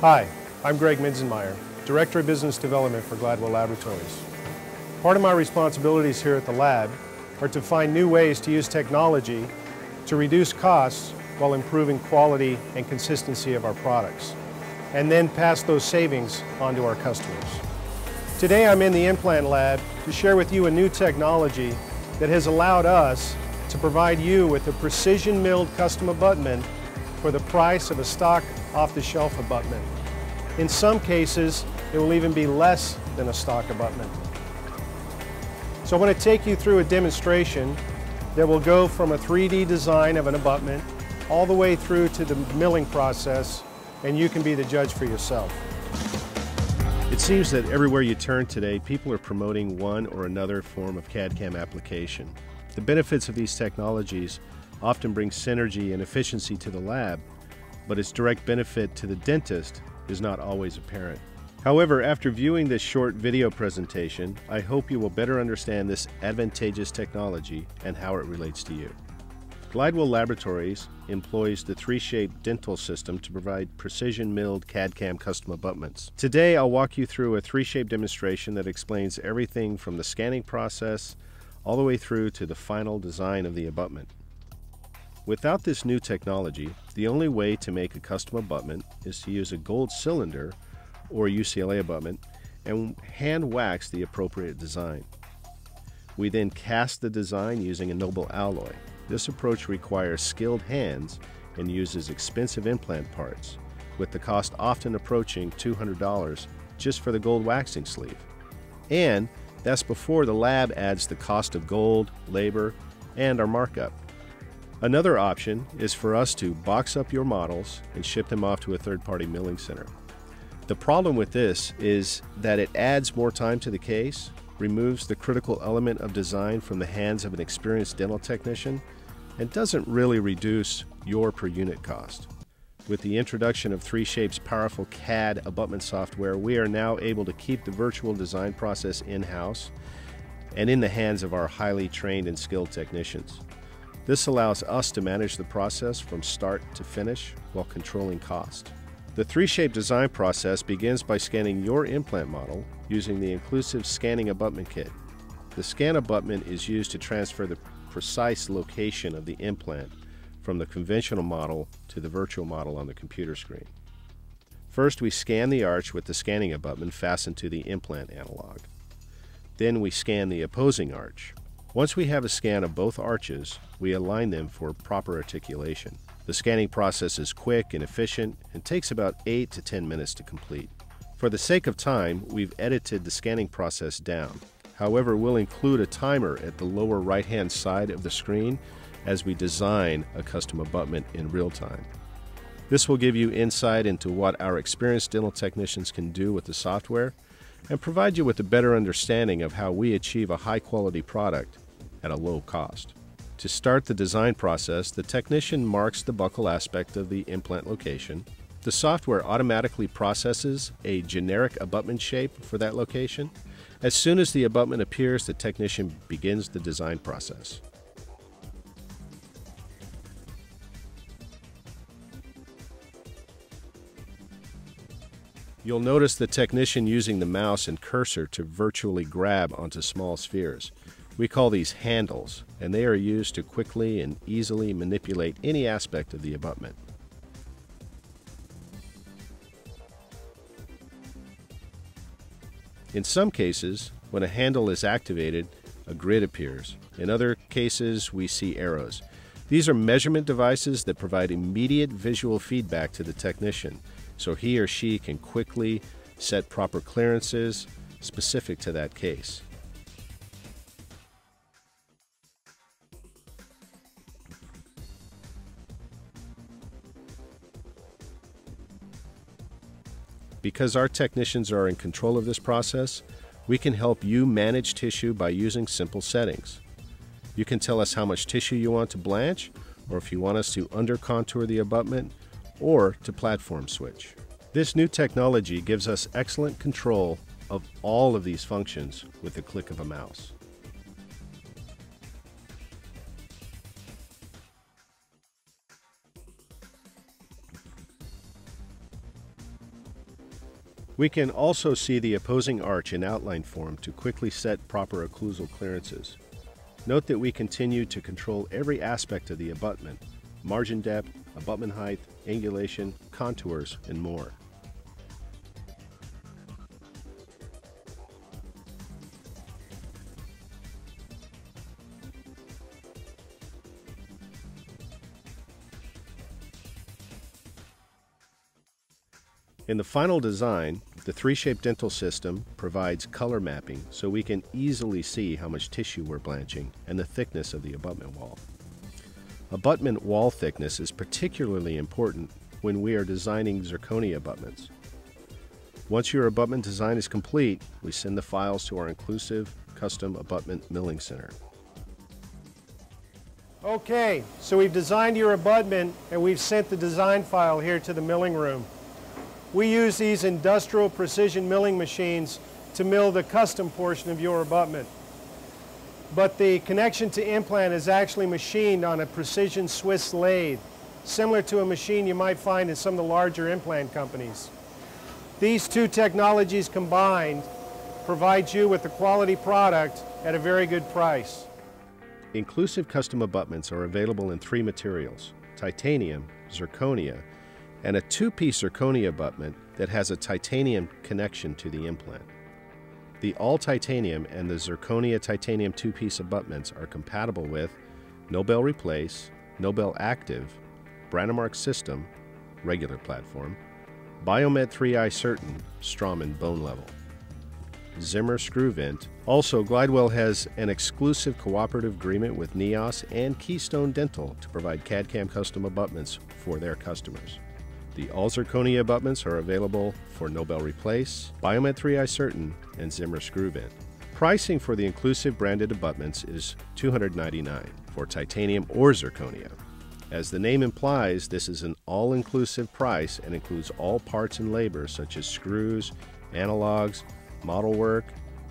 Hi, I'm Greg Minzenmayer, Director of Business Development for Glidewell Laboratories. Part of my responsibilities here at the lab are to find new ways to use technology to reduce costs while improving quality and consistency of our products, and then pass those savings on to our customers. Today I'm in the implant lab to share with you a new technology that has allowed us to provide you with a precision milled custom abutment for the price of a stock off-the-shelf abutment. In some cases, it will even be less than a stock abutment. So I want to take you through a demonstration that will go from a 3D design of an abutment all the way through to the milling process, and you can be the judge for yourself. It seems that everywhere you turn today, people are promoting one or another form of CAD-CAM application. The benefits of these technologies often brings synergy and efficiency to the lab, but its direct benefit to the dentist is not always apparent. However, after viewing this short video presentation, I hope you will better understand this advantageous technology and how it relates to you. Glidewell Laboratories employs the 3Shape dental system to provide precision milled CAD-CAM custom abutments. Today I'll walk you through a 3Shape demonstration that explains everything from the scanning process all the way through to the final design of the abutment. Without this new technology, the only way to make a custom abutment is to use a gold cylinder or UCLA abutment and hand wax the appropriate design. We then cast the design using a noble alloy. This approach requires skilled hands and uses expensive implant parts, with the cost often approaching $200 just for the gold waxing sleeve. And that's before the lab adds the cost of gold, labor, and our markup. Another option is for us to box up your models and ship them off to a third party milling center. The problem with this is that it adds more time to the case, removes the critical element of design from the hands of an experienced dental technician, and doesn't really reduce your per unit cost. With the introduction of 3Shape's powerful CAD abutment software, we are now able to keep the virtual design process in house and in the hands of our highly trained and skilled technicians. This allows us to manage the process from start to finish while controlling cost. The 3Shape design process begins by scanning your implant model using the inclusive scanning abutment kit. The scan abutment is used to transfer the precise location of the implant from the conventional model to the virtual model on the computer screen. First, we scan the arch with the scanning abutment fastened to the implant analog. Then we scan the opposing arch. Once we have a scan of both arches, we align them for proper articulation. The scanning process is quick and efficient and takes about 8 to 10 minutes to complete. For the sake of time, we've edited the scanning process down. However, we'll include a timer at the lower right hand side of the screen as we design a custom abutment in real time. This will give you insight into what our experienced dental technicians can do with the software and provide you with a better understanding of how we achieve a high quality product at a low cost. To start the design process, the technician marks the buccal aspect of the implant location. The software automatically processes a generic abutment shape for that location. As soon as the abutment appears, the technician begins the design process. You'll notice the technician using the mouse and cursor to virtually grab onto small spheres. We call these handles, and they are used to quickly and easily manipulate any aspect of the abutment. In some cases, when a handle is activated, a grid appears. In other cases, we see arrows. These are measurement devices that provide immediate visual feedback to the technician, so he or she can quickly set proper clearances specific to that case. Because our technicians are in control of this process, we can help you manage tissue by using simple settings. You can tell us how much tissue you want to blanch, or if you want us to under contour the abutment, or to platform switch. This new technology gives us excellent control of all of these functions with the click of a mouse. We can also see the opposing arch in outline form to quickly set proper occlusal clearances. Note that we continue to control every aspect of the abutment, margin depth, abutment height, angulation, contours, and more. In the final design, the 3Shape dental system provides color mapping so we can easily see how much tissue we're blanching and the thickness of the abutment wall. Abutment wall thickness is particularly important when we are designing zirconia abutments. Once your abutment design is complete, we send the files to our inclusive custom abutment milling center. Okay, so we've designed your abutment and we've sent the design file here to the milling room. We use these industrial precision milling machines to mill the custom portion of your abutment. But the connection to implant is actually machined on a precision Swiss lathe, similar to a machine you might find in some of the larger implant companies. These two technologies combined provide you with a quality product at a very good price. Inclusive custom abutments are available in three materials, titanium, zirconia, and a two-piece zirconia abutment that has a titanium connection to the implant. The all titanium and the zirconia titanium two-piece abutments are compatible with Nobel Replace, Nobel Active, Brånemark System, regular platform, Biomet 3i Certain, Straumann bone level. Zimmer Screwvent. Also, Glidewell has an exclusive cooperative agreement with Neoss and Keystone Dental to provide CAD-CAM custom abutments for their customers. The all zirconia abutments are available for Nobel Replace, Biomet 3i Certain, and Zimmer Screwvent. Pricing for the inclusive branded abutments is $299 for titanium or zirconia. As the name implies, this is an all inclusive price and includes all parts and labor such as screws, analogs, model work,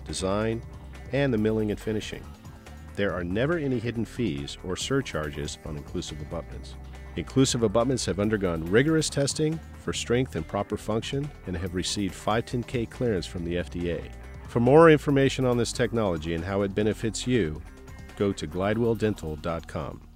design, and the milling and finishing. There are never any hidden fees or surcharges on inclusive abutments. Inclusive abutments have undergone rigorous testing for strength and proper function and have received 510K clearance from the FDA. For more information on this technology and how it benefits you, go to glidewelldental.com.